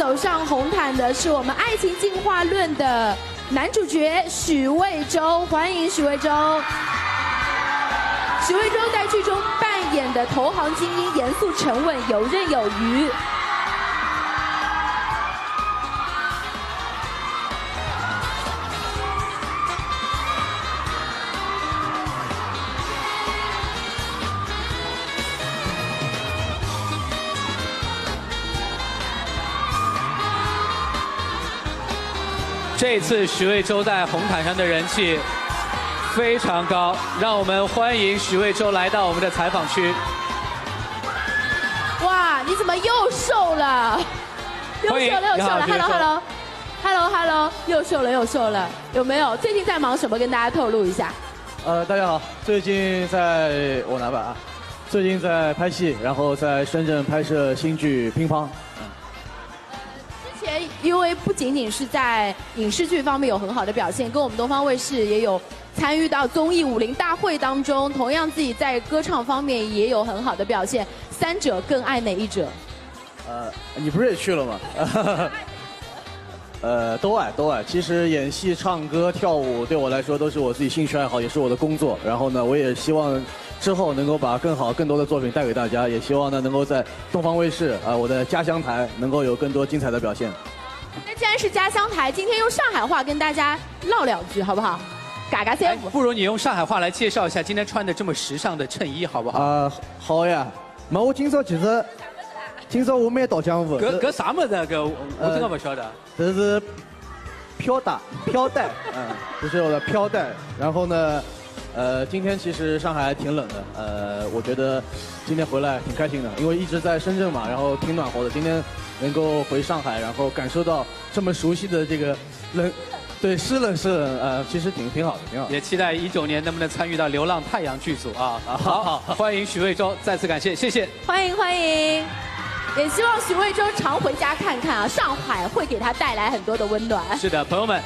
走上红毯的是我们《爱情进化论》的男主角许魏洲，欢迎许魏洲。许魏洲在剧中扮演的投行精英，严肃沉稳，游刃有余。这次许魏洲在红毯上的人气非常高，让我们欢迎许魏洲来到我们的采访区。哇，你怎么又瘦了？又瘦了，又瘦了。Hello，Hello，Hello，Hello，又瘦了，又瘦了。有没有？最近在忙什么？跟大家透露一下。呃，大家好，最近在我拿吧啊，最近在拍戏，然后在深圳拍摄新剧《乒乓》。因为不仅仅是在影视剧方面有很好的表现，跟我们东方卫视也有参与到综艺《武林大会》当中，同样自己在歌唱方面也有很好的表现。三者更爱哪一者？呃，你不是也去了吗？呃，都爱都爱。其实演戏、唱歌、跳舞对我来说都是我自己兴趣爱好，也是我的工作。然后呢，我也希望。之后能够把更好、更多的作品带给大家，也希望呢能够在东方卫视啊，我的家乡台能够有更多精彩的表现。那既然是家乡台，今天用上海话跟大家唠两句好不好？嘎嘎三不如你用上海话来介绍一下今天穿的这么时尚的衬衣好不好？啊，好呀。那我今朝其实，今朝我没到江湖。搿搿啥么子？搿我真的不晓得。这是飘带，飘带，嗯，这是我的飘带。然后呢？呃，今天其实上海还挺冷的，呃，我觉得今天回来挺开心的，因为一直在深圳嘛，然后挺暖和的。今天能够回上海，然后感受到这么熟悉的这个冷，对，湿冷湿冷，呃，其实挺挺好的，挺好。也期待一九年能不能参与到《流浪太阳》剧组啊！好好，欢迎许魏洲，再次感谢，谢谢。欢迎欢迎，也希望许魏洲常回家看看啊，上海会给他带来很多的温暖。是的，朋友们。